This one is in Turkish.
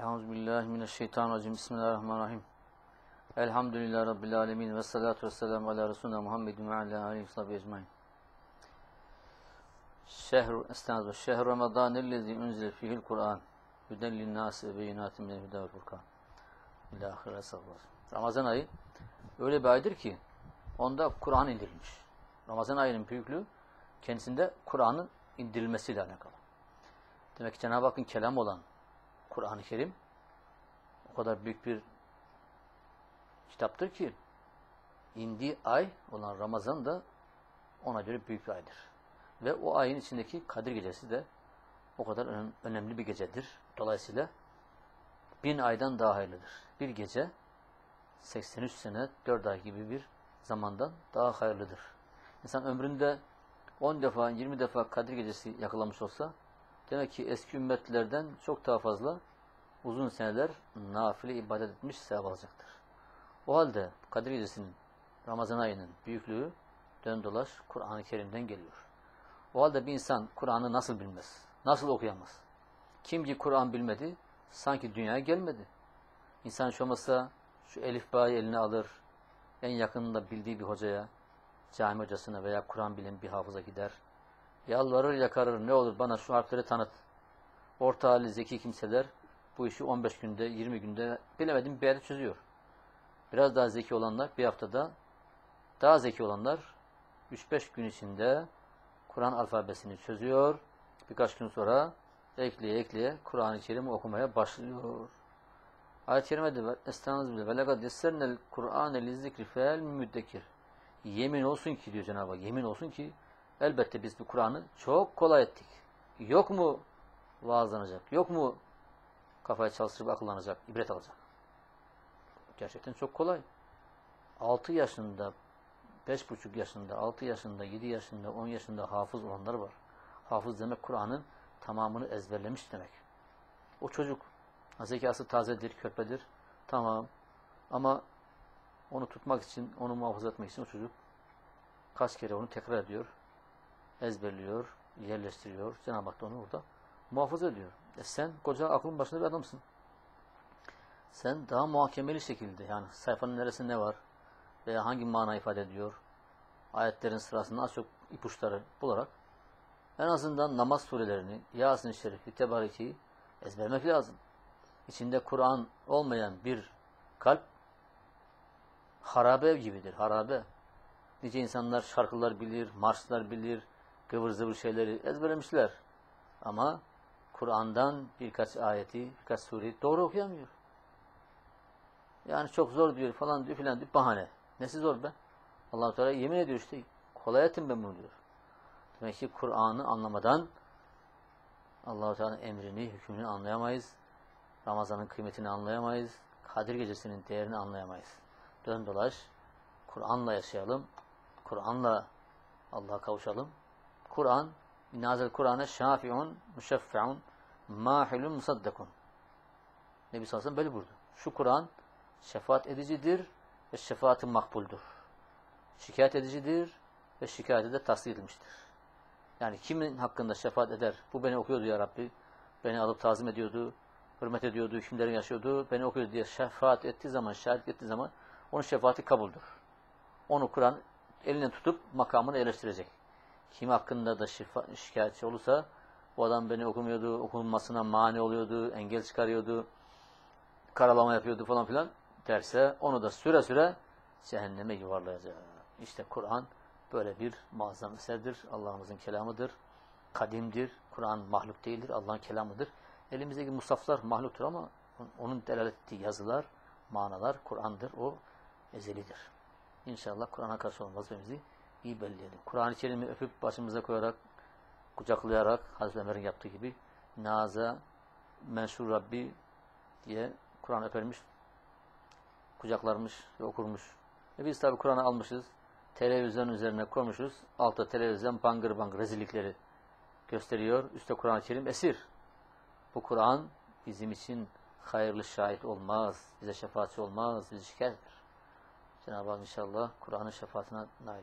Euzubillahimineşşeytanirracim. Bismillahirrahmanirrahim. Elhamdülillahi Rabbil alemin. Ve salatu ve selamu ala Resulüne Muhammedin ve ala aleyhi ve sahibi ecmain. Şehru, estağfurullah. Şehru Ramazan ellezi unzile fihil Kur'an. Hüden linnâsi ve beyinâtin minel hüdâ vel furkan. İlâ ahire sallallahu Ramazan ayı öyle bir aydır ki onda Kur'an indirilmiş. Ramazan ayının büyüklüğü kendisinde Kur'an'ın indirilmesiyle alakalı. Demek ki Cenab-ı Hakk'ın kelam olan Kur'an-ı Kerim o kadar büyük bir kitaptır ki indiği ay olan Ramazan da ona göre büyük bir aydır. Ve o ayın içindeki Kadir Gecesi de o kadar önemli bir gecedir. Dolayısıyla bin aydan daha hayırlıdır. Bir gece 83 sene 4 ay gibi bir zamandan daha hayırlıdır. İnsan ömründe 10 defa 20 defa Kadir Gecesi yakalamış olsa demek ki eski ümmetlerden çok daha fazla uzun seneler nafile ibadet etmiş sevap alacaktır. O halde Kadir Gecesi'nin Ramazan ayının büyüklüğü dön dolaş Kur'an-ı Kerim'den geliyor. O halde bir insan Kur'an'ı nasıl bilmez? Nasıl okuyamaz? Kim ki Kur'an bilmedi, sanki dünyaya gelmedi. İnsan hiç olmazsa şu elif bağ'ı eline alır, en yakınında bildiği bir hocaya, cami hocasına veya Kur'an bilen bir hafıza gider. Yalvarır yakarır, ne olur bana şu harfleri tanıt. Orta hali zeki kimseler bu işi 15 günde, 20 günde bilemedim bir yerde çözüyor. Biraz daha zeki olanlar bir haftada, daha zeki olanlar 3-5 gün içinde Kur'an alfabesini çözüyor. Birkaç gün sonra ekleye ekleye Kur'an-ı Kerim'i okumaya başlıyor. Ayet-i Kerime'de. Estağınız bile. Ve lekad yessernel Kur'an li zikri müddekir. Yemin olsun ki diyor Cenab-ı Hak. Yemin olsun ki elbette biz bu Kur'an'ı çok kolay ettik. Yok mu vaazlanacak? Yok mu kafayı çalıştırıp akıllanacak, ibret alacak? Gerçekten çok kolay. 6 yaşında, 5,5 yaşında, 6 yaşında, 7 yaşında, 10 yaşında hafız olanlar var. Hafız demek Kur'an'ın tamamını ezberlemiş demek. O çocuk zekası tazedir, körpedir. Tamam. Ama onu tutmak için, onu muhafaza etmek için o çocuk kaç kere onu tekrar ediyor, ezberliyor, yerleştiriyor. Cenab-ı Hak da onu orada muhafaza ediyor. E sen koca aklın başında bir adamsın. Sen daha muhakemeli şekilde yani sayfanın neresinde ne var veya hangi mana ifade ediyor ayetlerin sırasında az çok ipuçları bularak en azından namaz surelerini, Yasin-i Şerif'i, Tebariki'yi ezberlemek lazım. İçinde Kur'an olmayan bir kalp harabe gibidir, harabe. Nice insanlar şarkılar bilir, marşlar bilir, gıvır zıvır şeyleri ezberlemişler. Ama Kur'an'dan birkaç ayeti, birkaç sureyi doğru okuyamıyor. Yani çok zor diyor falan diyor filan diyor bahane. Nesi zor be? allah Teala yemin ediyor işte kolay ettim ben bunu diyor. Demek ki Kur'an'ı anlamadan allah Teala'nın emrini, hükmünü anlayamayız. Ramazan'ın kıymetini anlayamayız. Kadir gecesinin değerini anlayamayız. Dön dolaş. Kur'an'la yaşayalım. Kur'an'la Allah'a kavuşalım. Kur'an, nazel Kur'an'a şafi'un, müşeffe'un, mahilun, musaddakun. Nebi sallallahu aleyhi böyle buyurdu. Şu Kur'an şefaat edicidir ve şefaati makbuldur. Şikayet edicidir ve şikayeti de tasdik edilmiştir. Yani kimin hakkında şefaat eder? Bu beni okuyordu ya Rabbi. Beni alıp tazim ediyordu. Hürmet ediyordu. Hükümlerin yaşıyordu. Beni okuyordu diye şefaat ettiği zaman, şahit ettiği zaman onun şefaati kabuldur. Onu Kur'an eline tutup makamını eleştirecek. Kim hakkında da şifa, şikayetçi olursa bu adam beni okumuyordu, okunmasına mani oluyordu, engel çıkarıyordu, karalama yapıyordu falan filan derse onu da süre süre cehenneme yuvarlayacak. İşte Kur'an böyle bir muazzam. Allah'ımızın kelamıdır. Kadimdir. Kur'an mahluk değildir. Allah'ın kelamıdır. Elimizdeki musaflar mahluktur ama onun delalet ettiği yazılar, manalar Kur'an'dır. O ezelidir. İnşallah Kur'an'a karşı olan vazifemizi iyi belirleyelim. Kur'an-ı Kerim'i öpüp başımıza koyarak, kucaklayarak Hazreti Ömer'in yaptığı gibi Naza, Menşur Rabbi diye Kur'an öpermiş, kucaklarmış ve okurmuş. E biz tabi Kur'an'ı almışız, televizyon üzerine koymuşuz. Altta televizyon bangır bangır rezillikleri gösteriyor. Üstte Kur'an-ı Kerim esir. Bu Kur'an bizim için hayırlı şahit olmaz. Bize şefaatçi olmaz. Bizi şikayet eder. Cenab-ı Hak inşallah Kur'an'ın şefaatine nail